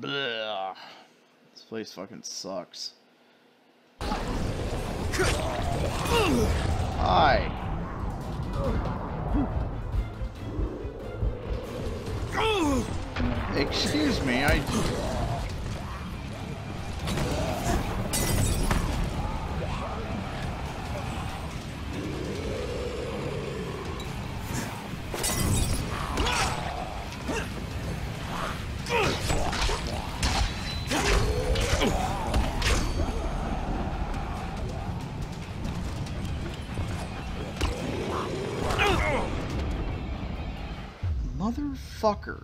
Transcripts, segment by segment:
Blah. This place fucking sucks. Hi. Excuse me, I... Motherfucker.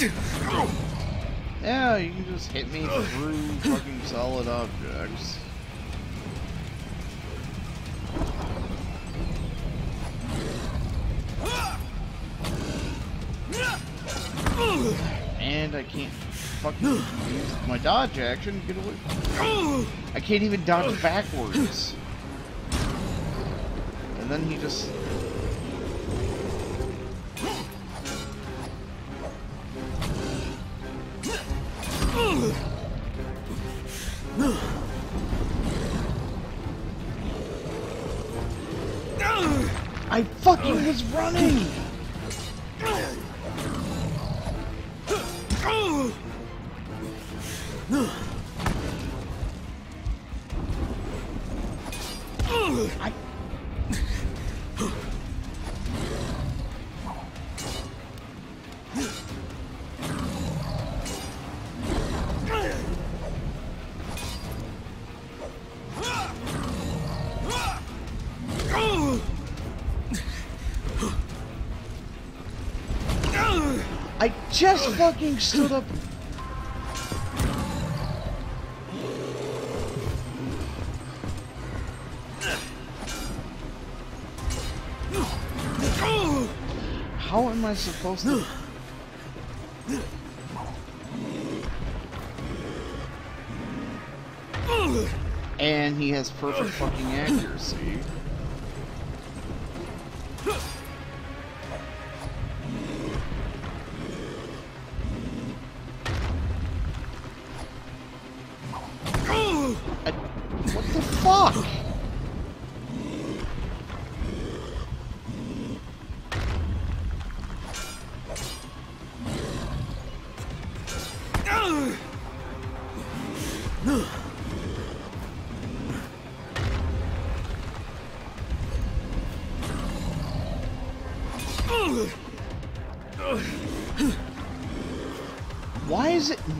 Yeah, you can just hit me through fucking solid objects. And I can't fucking use my dodge action get away. I can't even dodge backwards. And then he just... fucking stood up. How am I supposed to? And he has perfect fucking accuracy.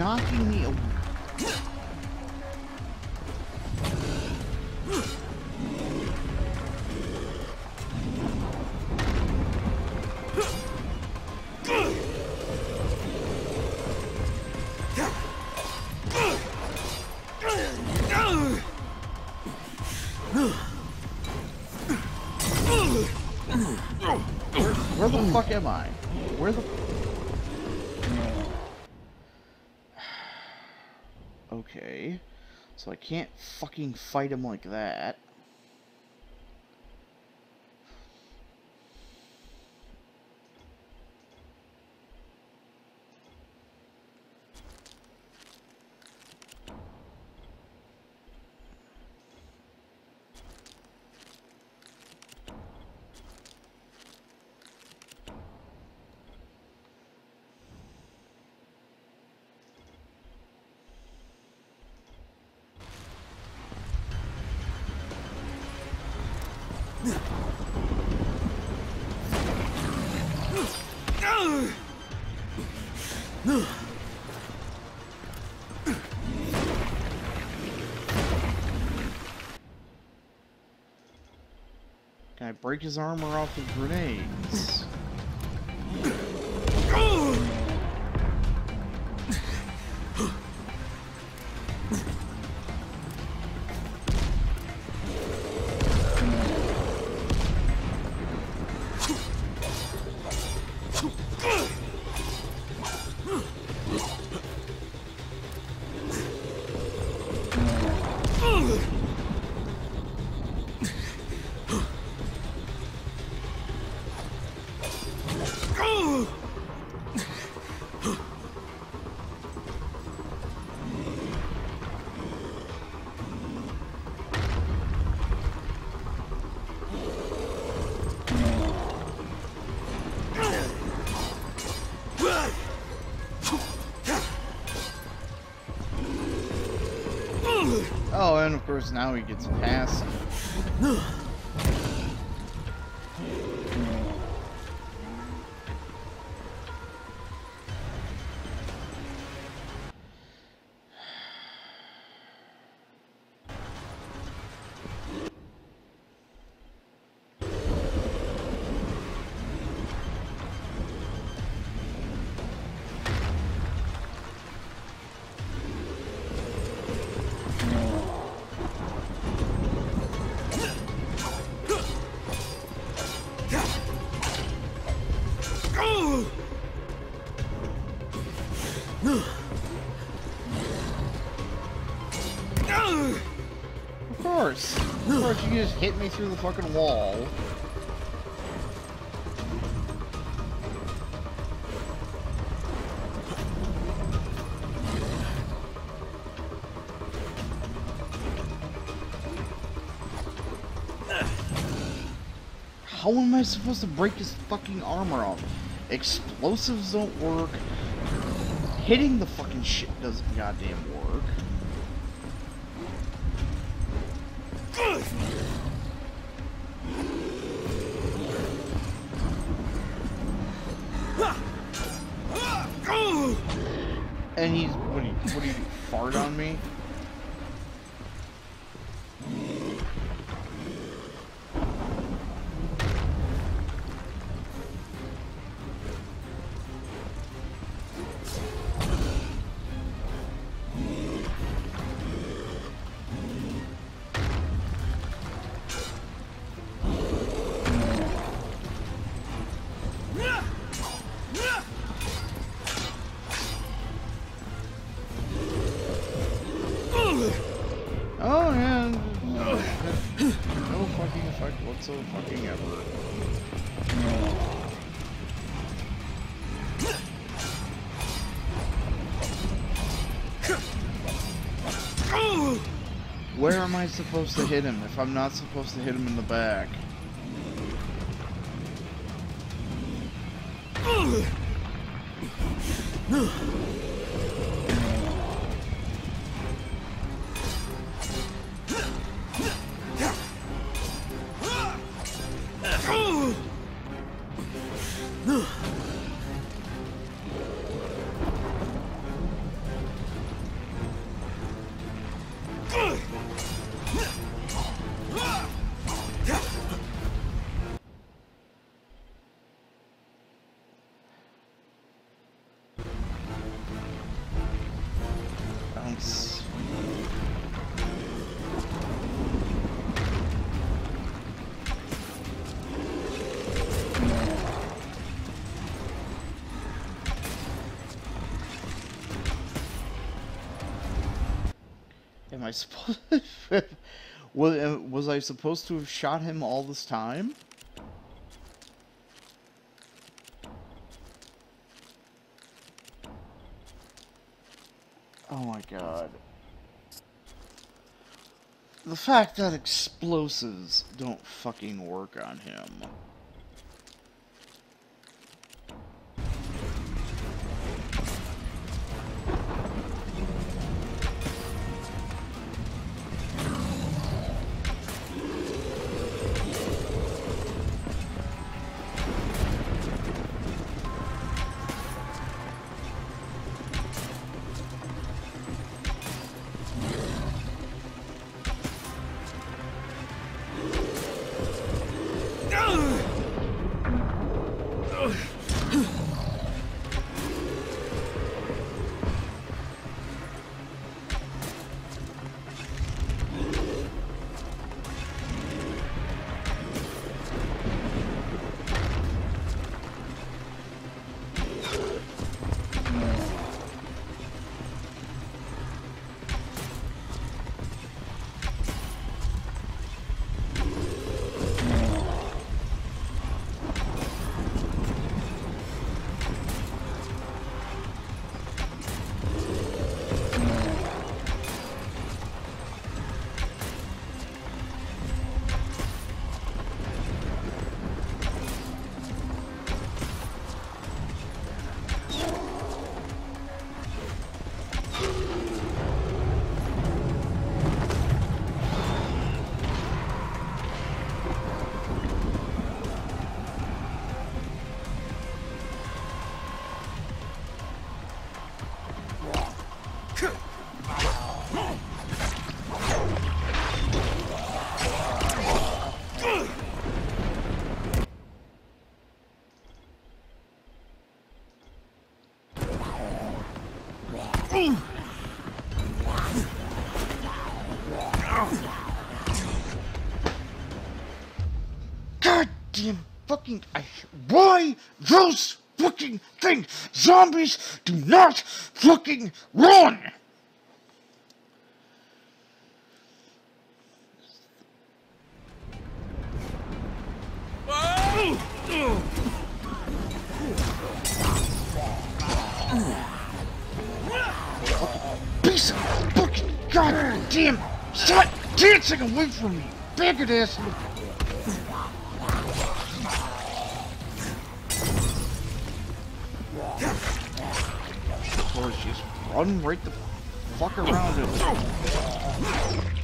Knocking me away? Where the fuck am I? Where the... Okay. So I can't fucking fight him like that. Break his armor off with grenades? Course now he gets. Of you just hit me through the fucking wall. How am I supposed to break his fucking armor off? Explosives don't work. Hitting the fucking shit doesn't goddamn work. Supposed to hit him if I'm not supposed to hit him in the back? I supposed? was uh, was I supposed to have shot him all this time? Oh my god. The fact that explosives don't fucking work on him. Fucking. I, why those fucking things? Zombies do not fucking run! Piece of fucking goddamn. Stop dancing away from me, bigot ass. Just run right the fuck around it.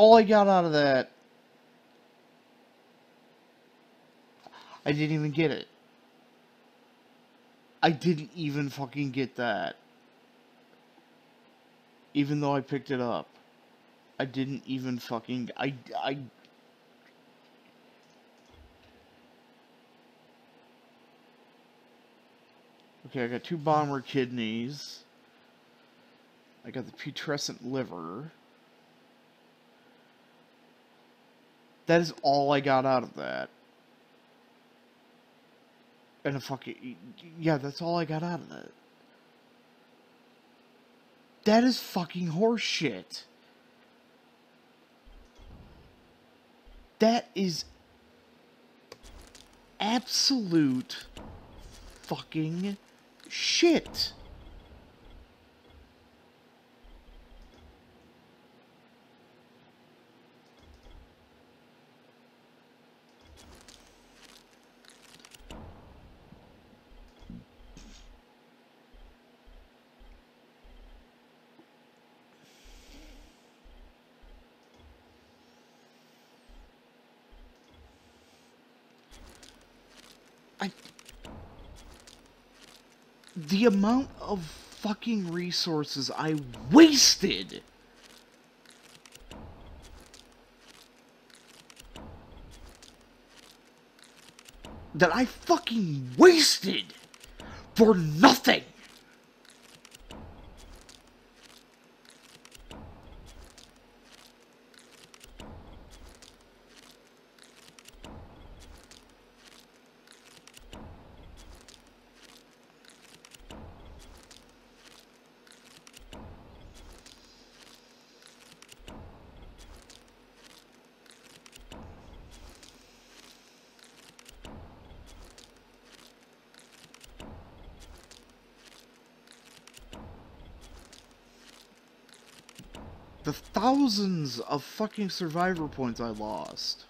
All I got out of that, I didn't even get it. I didn't even fucking get that. Even though I picked it up. I didn't even fucking I I Okay, I got two bomber kidneys. I got the putrescent liver. That is all I got out of that. And a fucking yeah, that's all I got out of that. That is fucking horseshit. That is absolute fucking shit. The amount of fucking resources I wasted that I fucking wasted for nothing. The thousands of fucking survivor points I lost.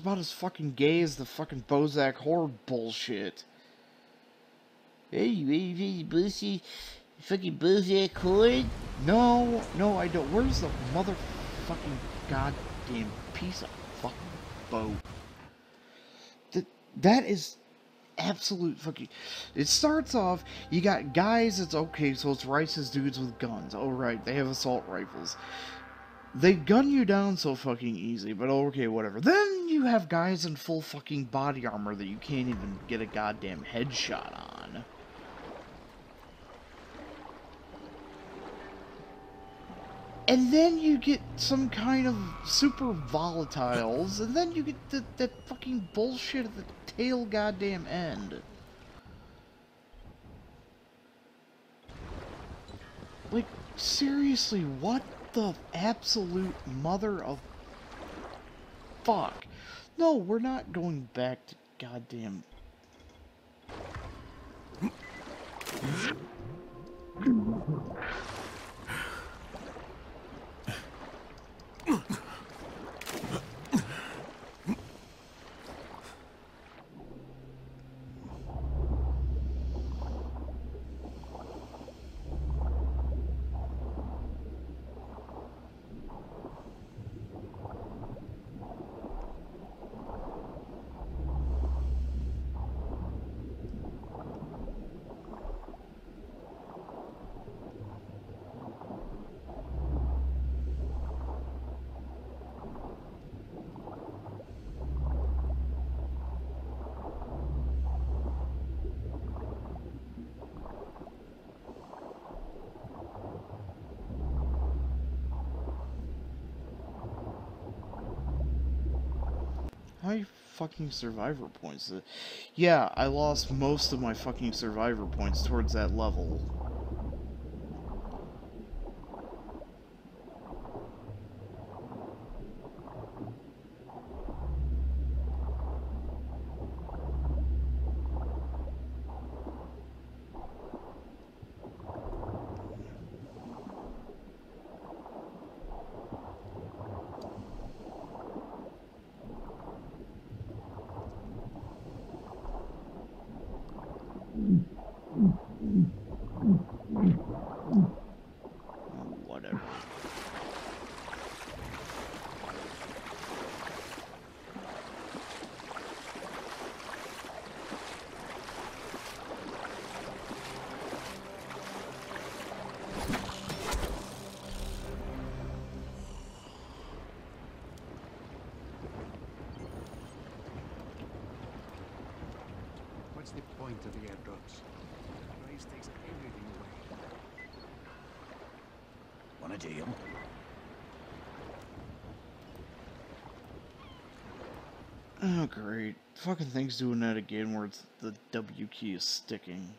About as fucking gay as the fucking Bozak Horde bullshit. Hey, you the? Fucking Bozak Horde? No, no, I don't. Where's the motherfucking goddamn piece of fucking boat? That that is absolute fucking. It starts off. You got guys. It's okay. So it's Rais's dudes with guns. Oh right, they have assault rifles. They gun you down so fucking easy, but okay, whatever. Then you have guys in full fucking body armor that you can't even get a goddamn headshot on. And then you get some kind of super volatiles, and then you get the, that fucking bullshit at the tail goddamn end. Like, seriously, what the absolute mother of fuck? No, we're not going back to goddamn. How many fucking survivor points? Uh, Yeah, I lost most of my fucking survivor points towards that level. Whatever. What's the point of the airdrops? Price takes everything away. Want a deal? Oh, great. Fucking thing's doing that again where it's the W key is sticking.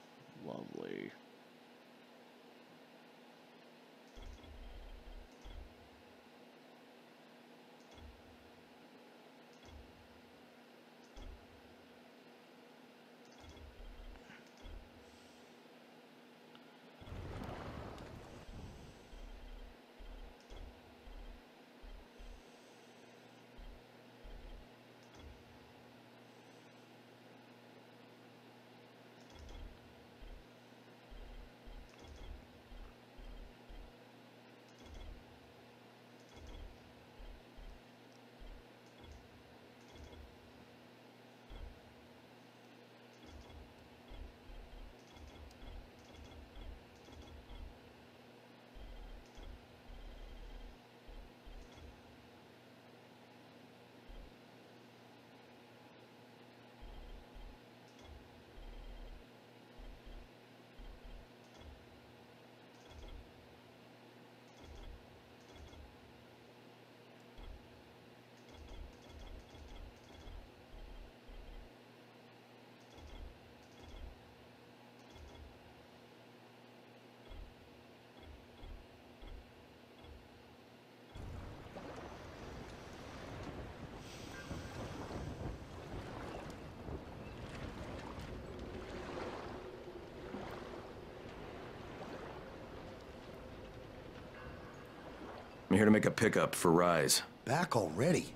I'm here to make a pickup for Rais. Back already?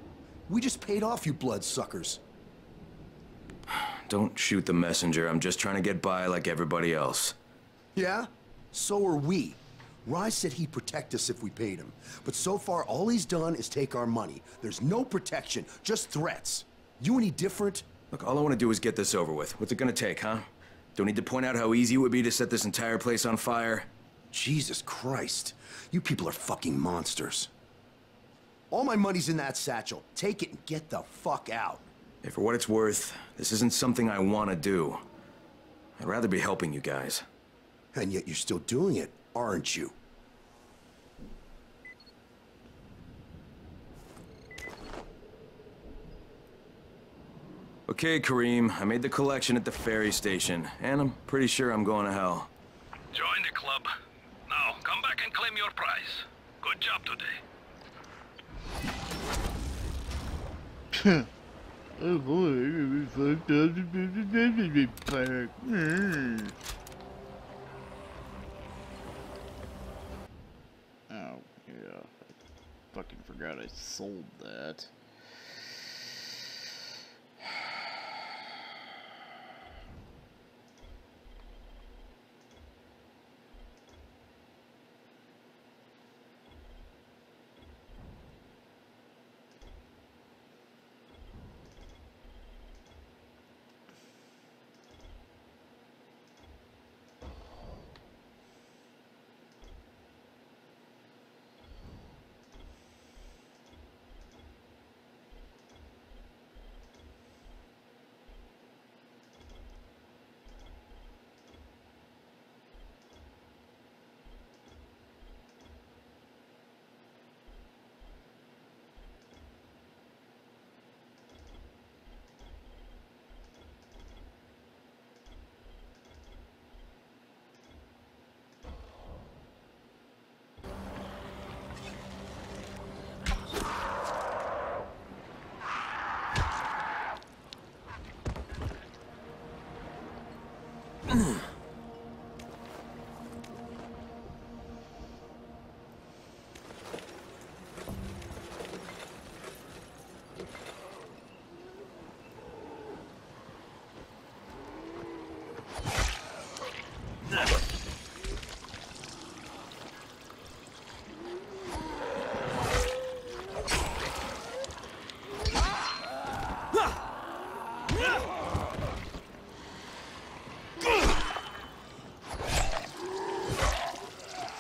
We just paid off you bloodsuckers. Don't shoot the messenger. I'm just trying to get by like everybody else. Yeah? So are we. Rais said he'd protect us if we paid him. But so far, all he's done is take our money. There's no protection, just threats. You any different? Look, all I want to do is get this over with. What's it gonna take, huh? Don't need to point out how easy it would be to set this entire place on fire. Jesus Christ. You people are fucking monsters. All my money's in that satchel. Take it and get the fuck out. Hey, for what it's worth, this isn't something I want to do. I'd rather be helping you guys. And yet you're still doing it, aren't you? Okay, Karim, I made the collection at the ferry station, and I'm pretty sure I'm going to hell. Join the club. Back and claim your prize. Good job today. Oh boy, fucked up the park. Oh, yeah. I fucking forgot I sold that.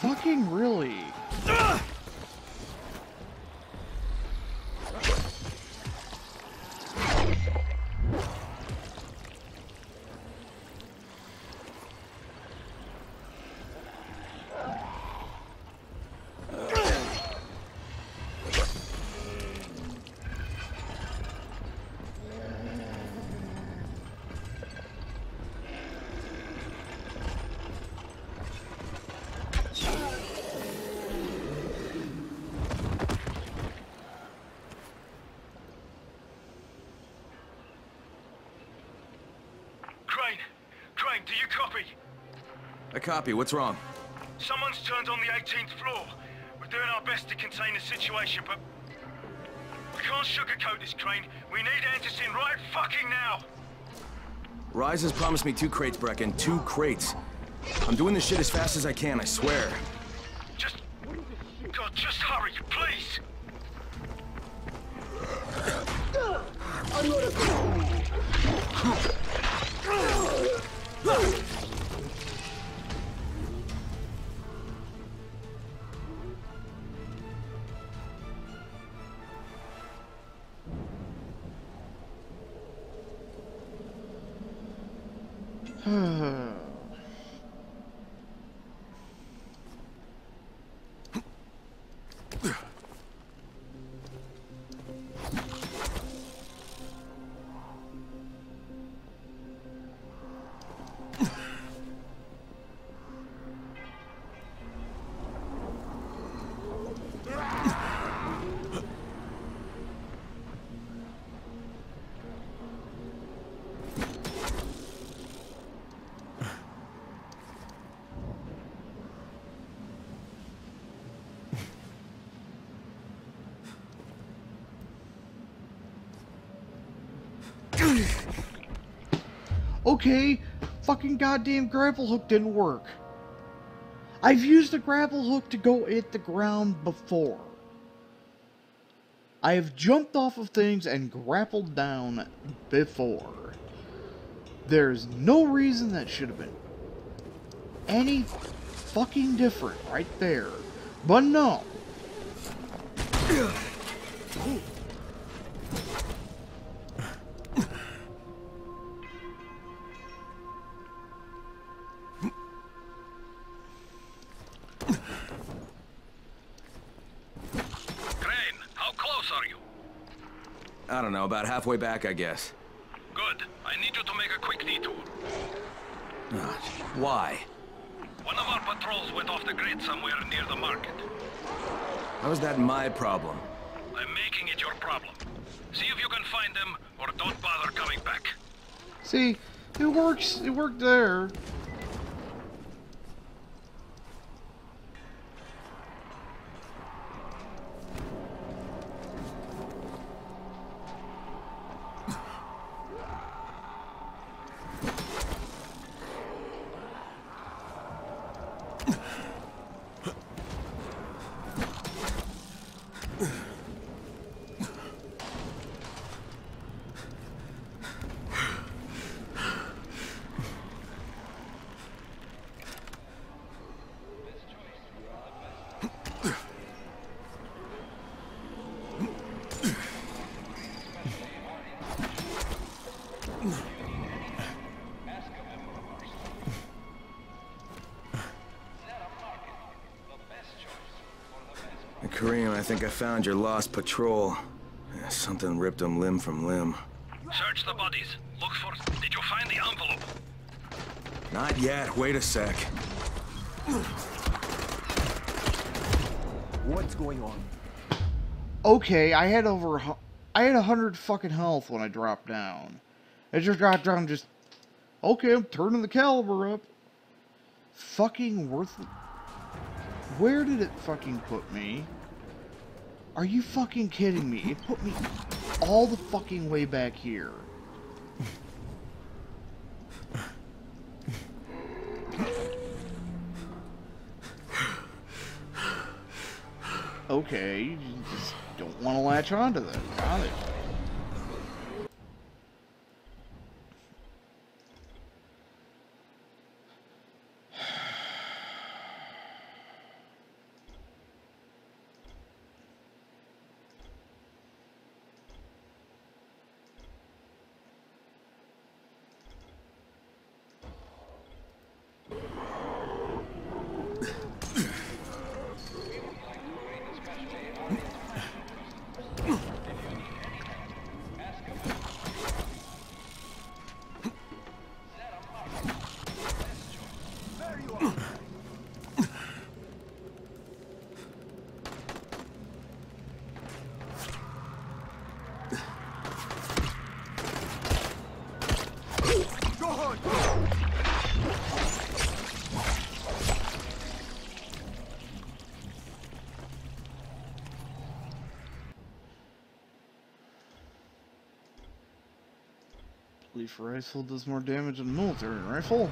Fucking really? Crane! Crane, do you copy? I copy. What's wrong? Someone's turned on the 18th floor. We're doing our best to contain the situation, but... We can't sugarcoat this, Crane. We need Antizin right fucking now! Rais has promised me two crates, Brecken. Two crates. I'm doing this shit as fast as I can, I swear. Okay, fucking goddamn grapple hook didn't work. I've used a grapple hook to go hit the ground before. I have jumped off of things and grappled down before. There's no reason that should have been any fucking different right there. But no. About halfway back, I guess. Good. I need you to make a quick detour. Ah, why? One of our patrols went off the grid somewhere near the market. How is that my problem? I'm making it your problem. See if you can find them, or don't bother coming back. See, it works. It worked there. I found your lost patrol. Yeah, Something ripped them limb from limb. Search the bodies. Look for... Did you find the envelope? Not yet, wait a sec. What's going on? Okay, I had over. I had a hundred fucking health when I dropped down. I just dropped down. Just okay. I'm turning the caliber up. Fucking worth. Where did it fucking put me? Are you fucking kidding me? It put me all the fucking way back here. Okay, you just don't want to latch onto that. Got it. Leaf rifle does more damage than military rifle.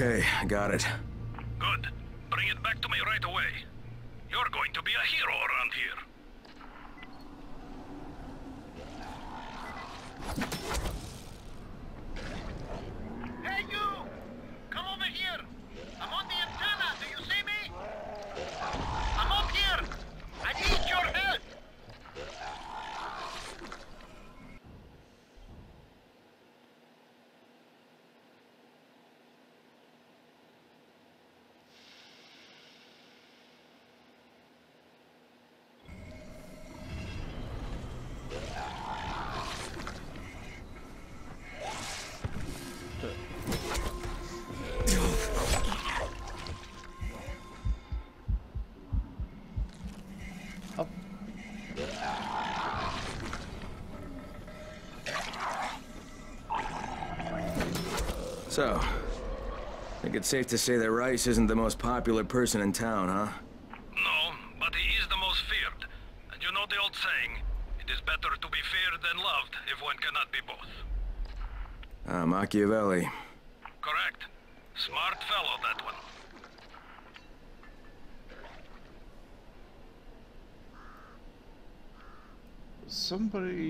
Okay, I got it. So, I think it's safe to say that Rais isn't the most popular person in town, huh? No, but he is the most feared. And you know the old saying, it is better to be feared than loved if one cannot be both. Ah, Machiavelli. Correct. Smart fellow, that one. Somebody.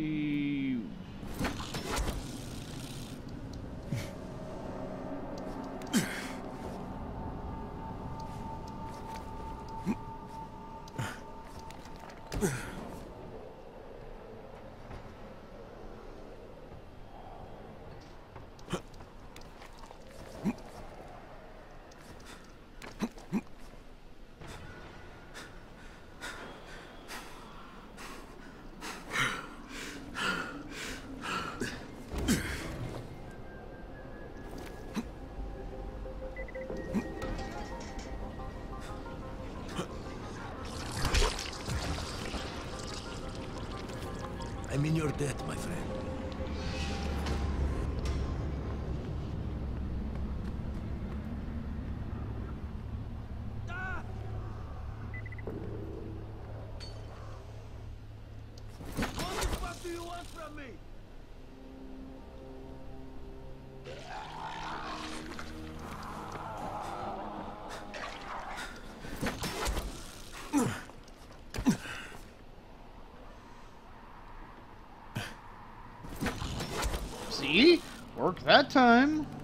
Worked that time.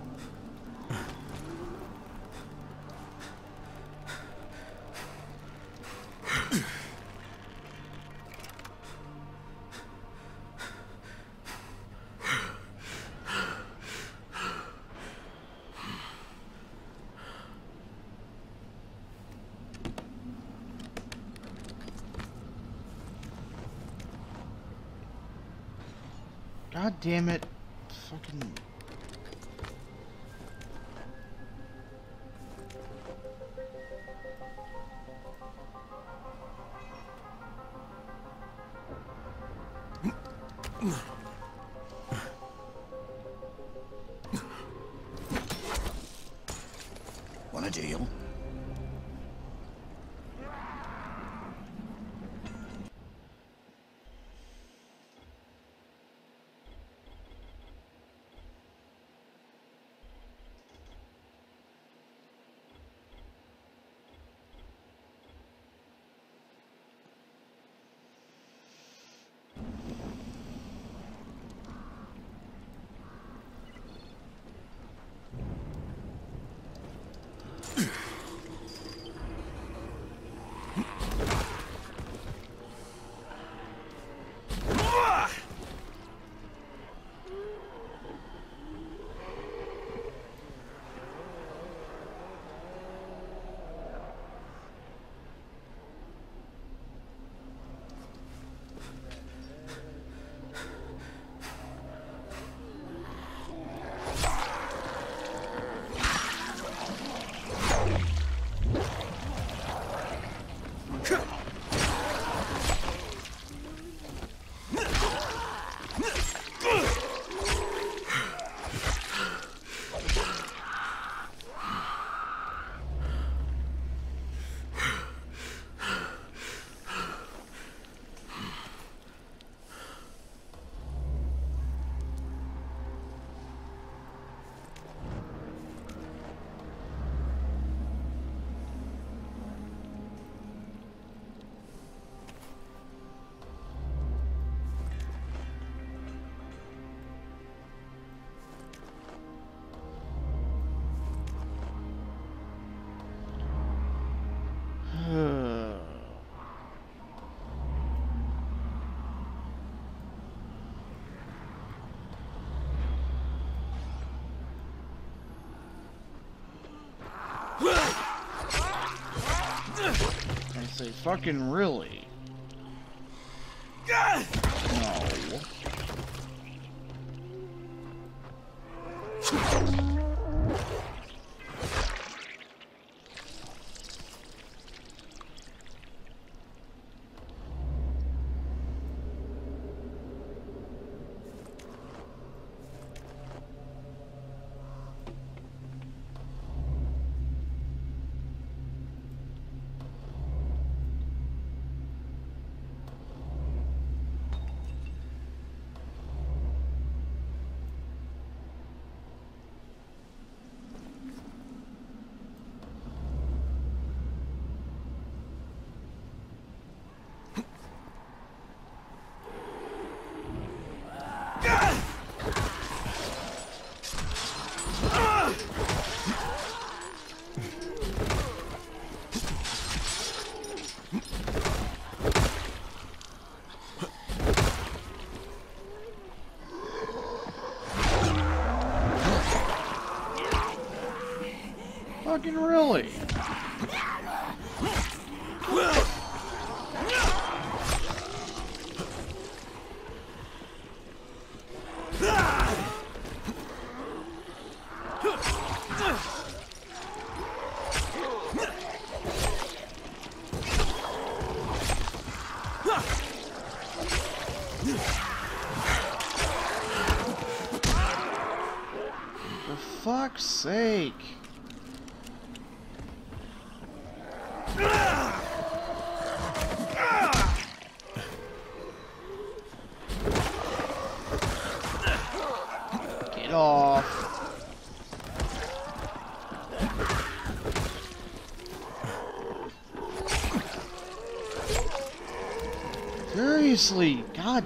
Say fucking really. No. Really. For fuck's sake. Get off. Seriously, God.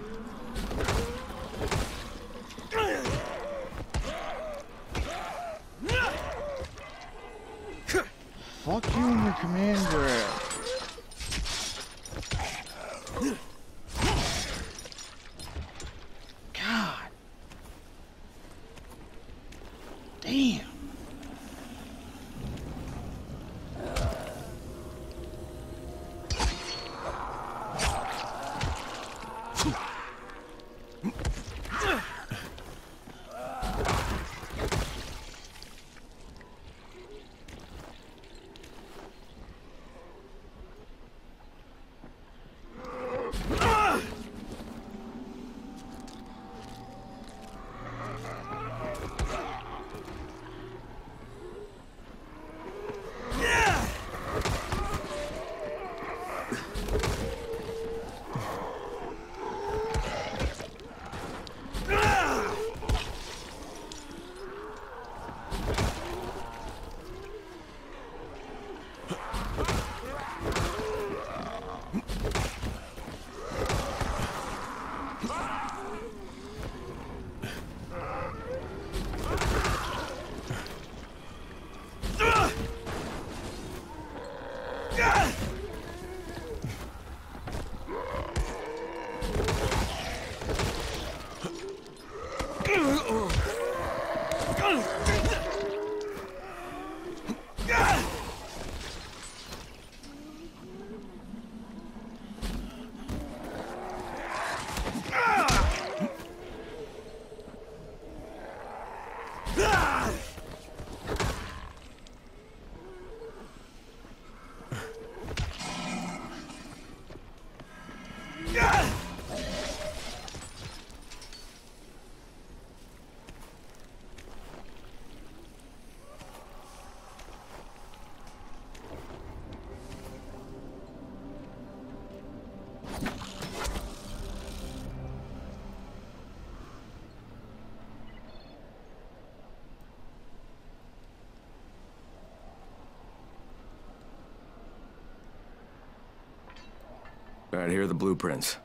All right, here are the blueprints.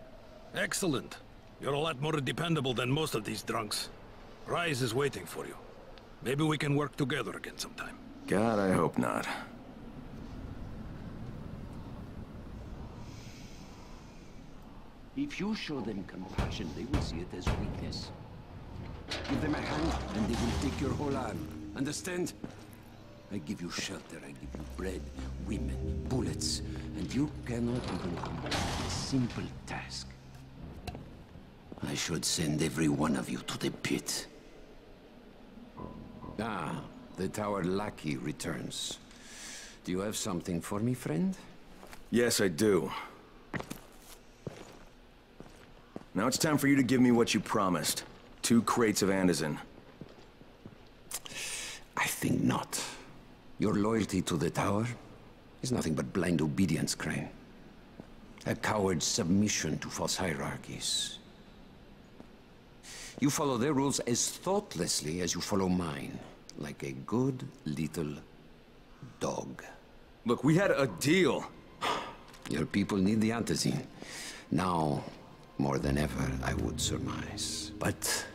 Excellent. You're a lot more dependable than most of these drunks. Rais is waiting for you. Maybe we can work together again sometime. God, I hope not. If you show them compassion, they will see it as weakness. Give them a hand, and they will take your whole arm. Understand? I give you shelter, I give you bread, women, bullets, and you cannot even complete a simple task. I should send every one of you to the pit. Ah, the tower lackey returns. Do you have something for me, friend? Yes, I do. Now it's time for you to give me what you promised. Two crates of Antizin. I think not. Your loyalty to the tower is nothing but blind obedience, Crane. A coward's submission to false hierarchies. You follow their rules as thoughtlessly as you follow mine, like a good little dog. Look, we had a deal. Your people need the antizin. Now, more than ever, I would surmise. But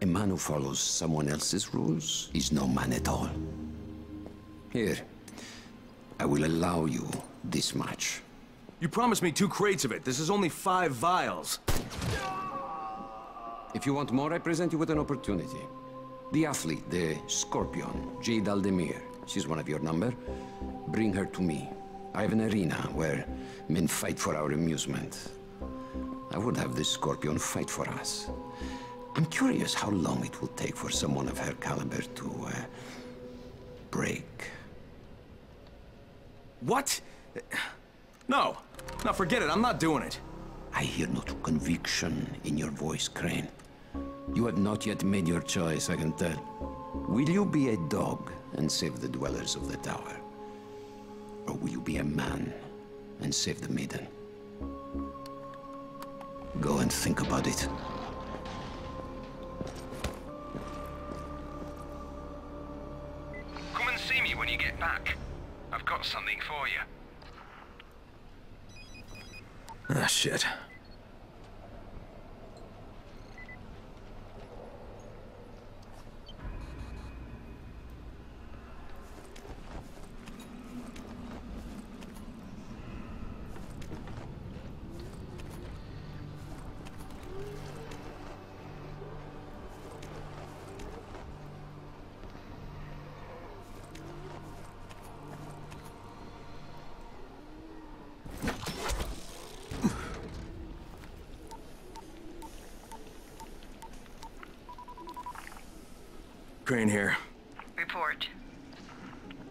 a man who follows someone else's rules is no man at all. Here, I will allow you this much. You promised me two crates of it. This is only five vials. If you want more, I present you with an opportunity. The athlete, the Scorpion, Jade Aldemir. She's one of your number. Bring her to me. I have an arena where men fight for our amusement. I would have this Scorpion fight for us. I'm curious how long it will take for someone of her caliber to, uh, break. What? No. No, forget it. I'm not doing it. I hear no conviction in your voice, Crane. You have not yet made your choice, I can tell. Will you be a dog and save the dwellers of the tower? Or will you be a man and save the maiden? Go and think about it. Got something for you. Ah, shit. Crane here. Report.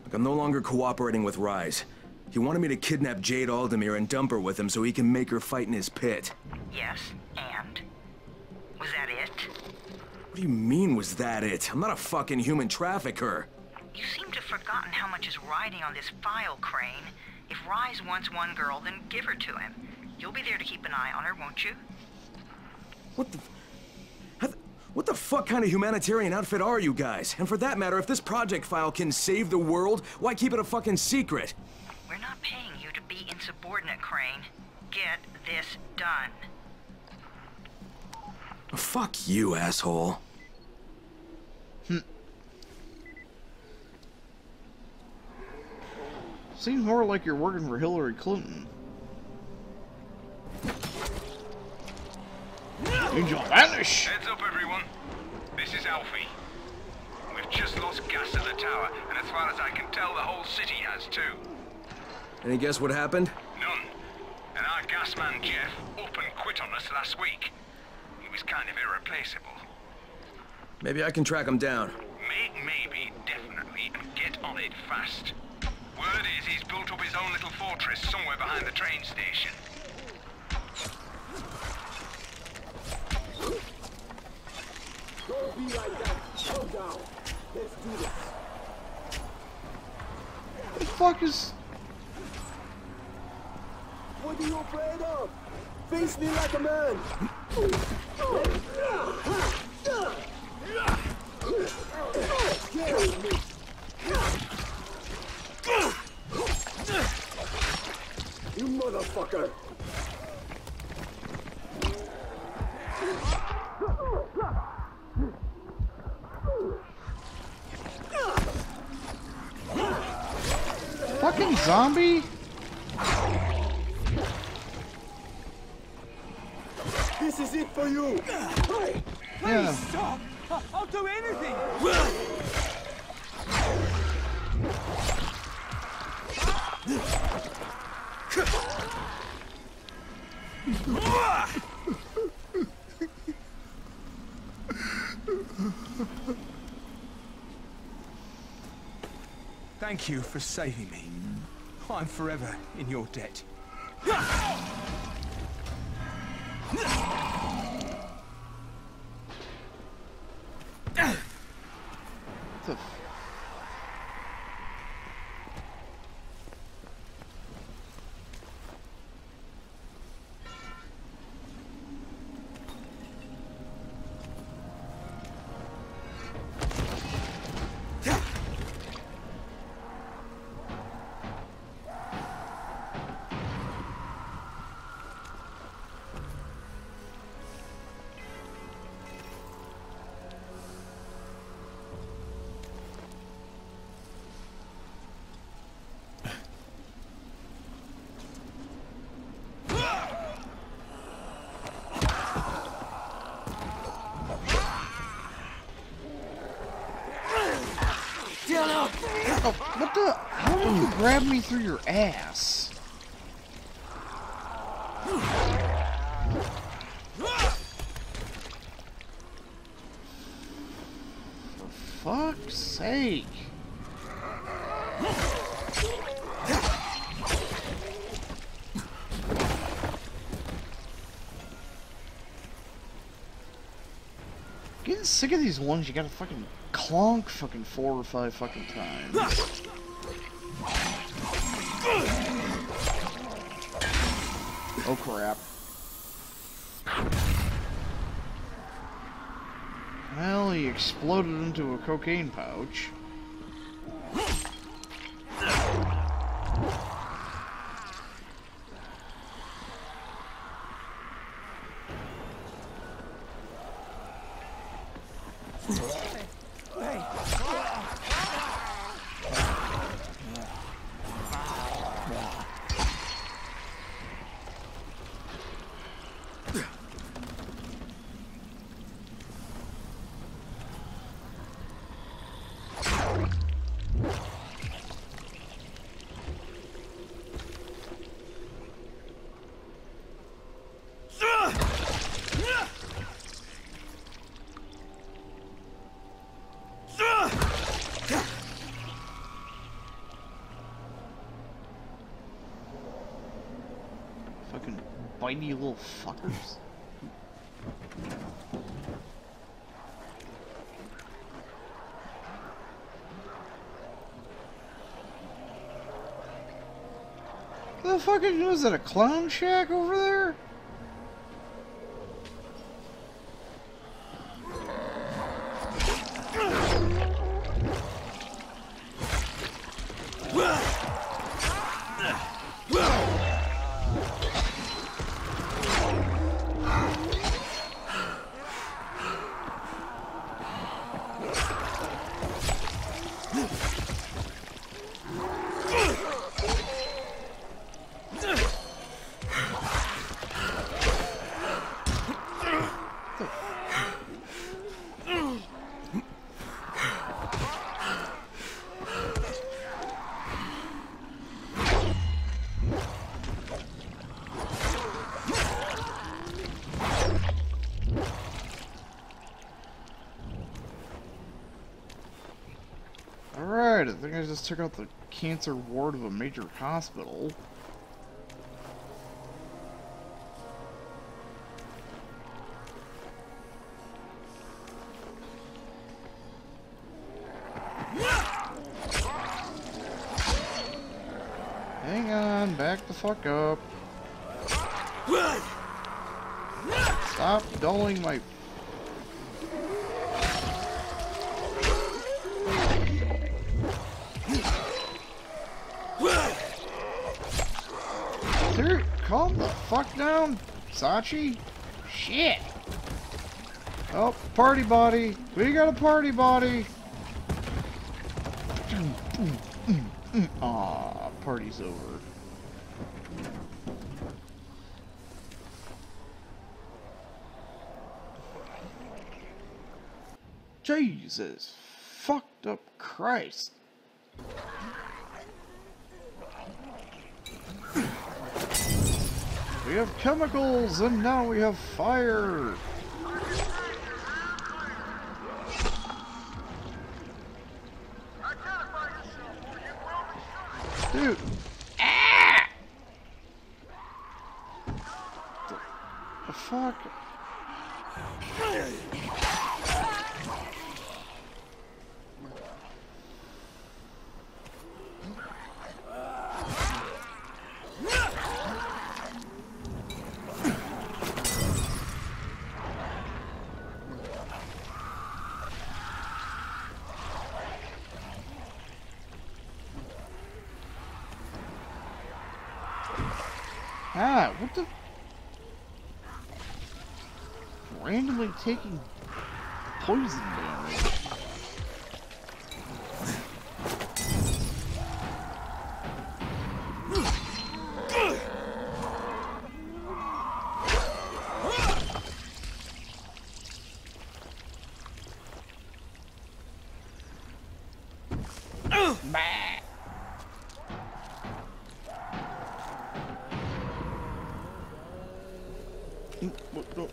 Look, I'm no longer cooperating with Rais. He wanted me to kidnap Jade Aldemir and dump her with him so he can make her fight in his pit. Yes, and? Was that it? What do you mean, was that it? I'm not a fucking human trafficker. You seem to have forgotten how much is riding on this file, Crane. If Rais wants one girl, then give her to him. You'll be there to keep an eye on her, won't you? What the... How the- What the fuck kind of humanitarian outfit are you guys? And for that matter, if this project file can save the world, why keep it a fucking secret? We're not paying you to be insubordinate, Crane. Get this done. Fuck you, asshole. Hmm. Seems more like you're working for Hillary Clinton. Angel vanish! Heads up, everyone. This is Alfie. We've just lost gas at the tower, and as far as I can tell, the whole city has too. Any guess what happened? None. And our gas man, Jeff, up and quit on us last week. He was kind of irreplaceable. Maybe I can track him down. May maybe, definitely, and get on it fast. Word is he's built up his own little fortress somewhere behind the train station. The fuck is... What are you afraid of? Face me like a man! You motherfucker! zombie? This is it for you. Please yeah. stop. I'll do anything. Thank you for saving me. I'm forever in your debt. What the? How did you grab me through your ass? For fuck's sake. Getting sick of these ones you gotta fucking clonk fucking four or five fucking times. Oh crap. Well, he exploded into a cocaine pouch. Bitey little fuckers. The fuck is that a clown shack over there? Alright, I think I just took out the cancer ward of a major hospital. Hang on, back the fuck up. Stop dulling my calm the fuck down, Sachi. Shit. Oh, party body. We got a party body. Aw, party's over. Jesus. Fucked up Christ. We have chemicals, and now we have fire. Dude. Ah! The fuck? Ah, what the? Randomly taking poison damage. What the-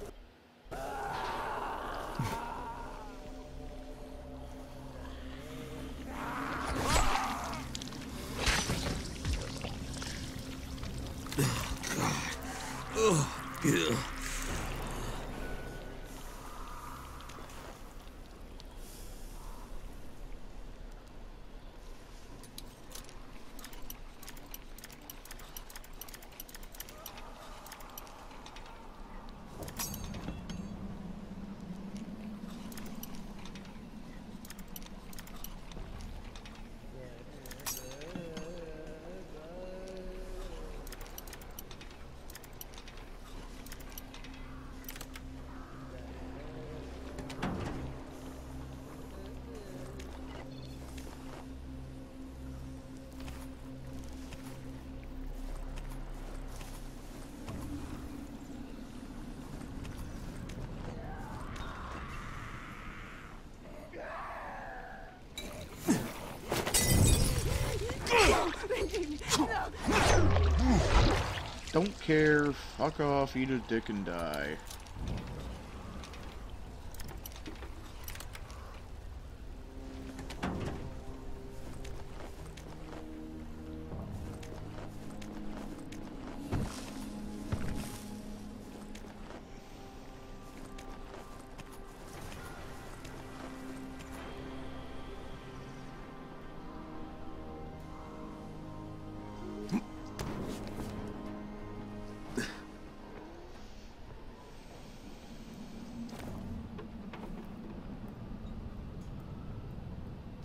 Don't care. Fuck off, eat a dick and die.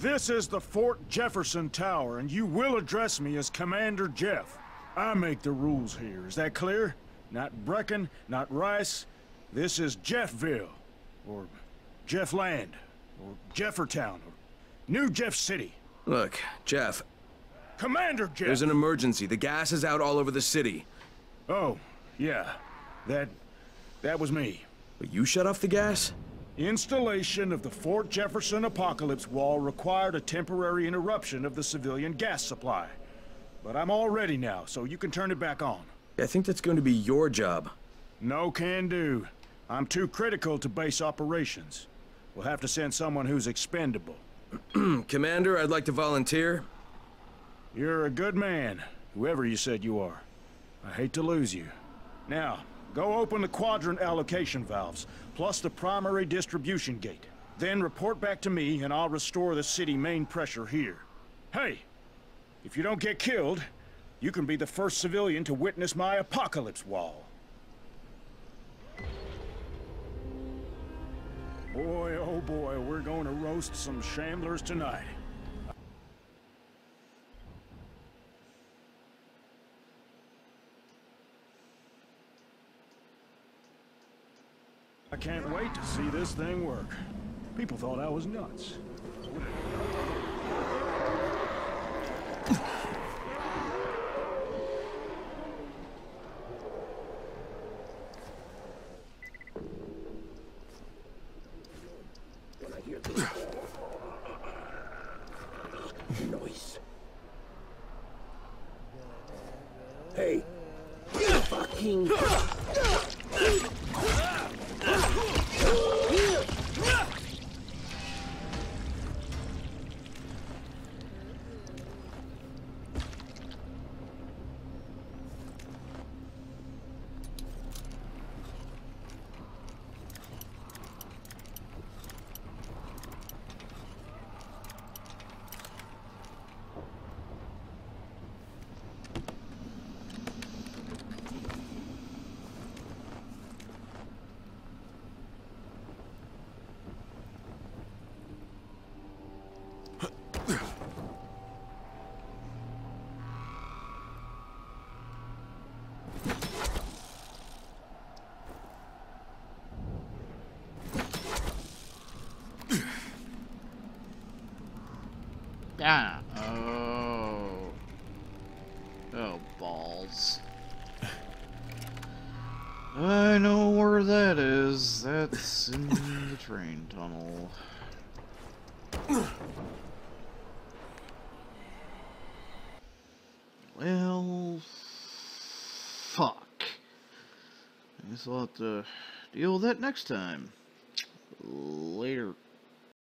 This is the Fort Jefferson Tower, and you will address me as Commander Jeff. I make the rules here. Is that clear? Not Brecken, not Rais. This is Jeffville, or Jeffland, or Jeffertown, or New Jeff City. Look, Jeff, Commander Jeff! there's an emergency. The gas is out all over the city. Oh, yeah. That... that was me. But you shut off the gas? Installation of the Fort Jefferson Apocalypse Wall required a temporary interruption of the civilian gas supply. But I'm all ready now, so you can turn it back on. I think that's going to be your job. No can do. I'm too critical to base operations. We'll have to send someone who's expendable. Commander, I'd like to volunteer. You're a good man, whoever you said you are. I hate to lose you. Now, go open the quadrant allocation valves, plus the primary distribution gate. Then report back to me, and I'll restore the city main pressure here. Hey, if you don't get killed, you can be the first civilian to witness my apocalypse wall. Boy, oh boy, we're going to roast some shamblers tonight. I can't wait to see this thing work. People thought I was nuts. Noise. Hey. Fucking. Ah. Oh. Oh, balls. I know where that is. That's in the train tunnel. Well, fuck. I guess I'll have to deal with that next time.